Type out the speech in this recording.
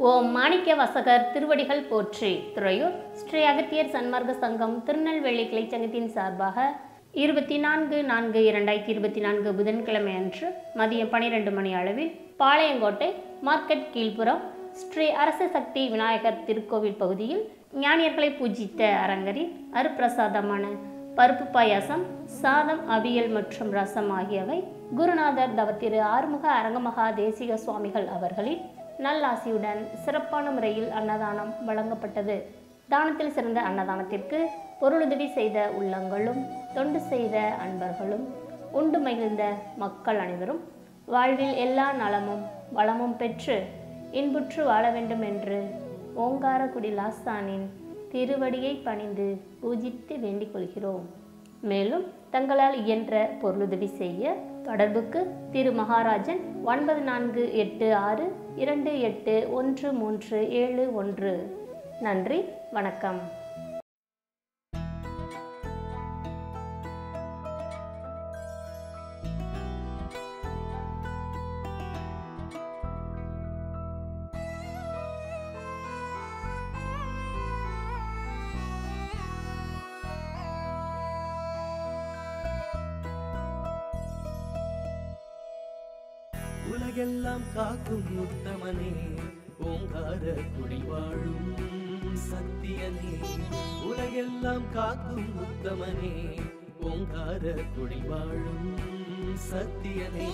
ஓம் மாணிக்க வசகர் திருவடிகள் போற்றி. துறையூர் ஸ்ரீ அகத்தியர் சன்மார்க்க சங்கம் திருநெல்வேலி கிளைச்சங்கத்தின் சார்பாக இருபத்தி நான்கு நான்கு இரண்டாயிரத்தி இருபத்தி நான்கு புதன்கிழமை அன்று மதியம் பனிரெண்டு மணி அளவில் பாளையங்கோட்டை மார்க்கெட் கீழ்ப்புறம் ஸ்ரீ அரச சக்தி விநாயகர் திருக்கோவில் பகுதியில் ஞானியர்களை பூஜித்த அரங்கரின் அருப்பிரசாதமான பருப்பு பாயாசம் சாதம் அவியல் மற்றும் ரசம் ஆகியவை குருநாதர் தவத்திரு ஆறுமுக அரங்கமகா தேசிக சுவாமிகள் அவர்களின் நல்லாசியுடன் சிறப்பான முறையில் அன்னதானம் வழங்கப்பட்டது. தானத்தில் சிறந்த அன்னதானத்திற்கு பொருளுதவி செய்த உள்ளங்களும் தொண்டு செய்த அன்பர்களும் உண்டு மகிழ்ந்த மக்கள் அனைவரும் வாழ்வில் எல்லா நலமும் வளமும் பெற்று இன்புற்று வாழ வேண்டும் என்று ஓங்காரக்குடி லாஸ்தானின் திருவடியை பணிந்து பூஜித்து வேண்டிக் கொள்கிறோம். மேலும் தங்களால் இயன்ற பொருளுதவி செய்ய தொடர்புக்கு திரு மகாராஜன் ஒன்பது நான்கு எட்டு ஆறு இரண்டு எட்டு ஒன்று மூன்று ஏழு ஒன்று. நன்றி வணக்கம். உலகெல்லாம் காக்கும் உத்தமனே. ஓங்கார குடிவாழும் சத்தியனே. உலகெல்லாம் காக்கும் உத்தமனே. ஓங்கார குடிவாழும் சத்தியனே.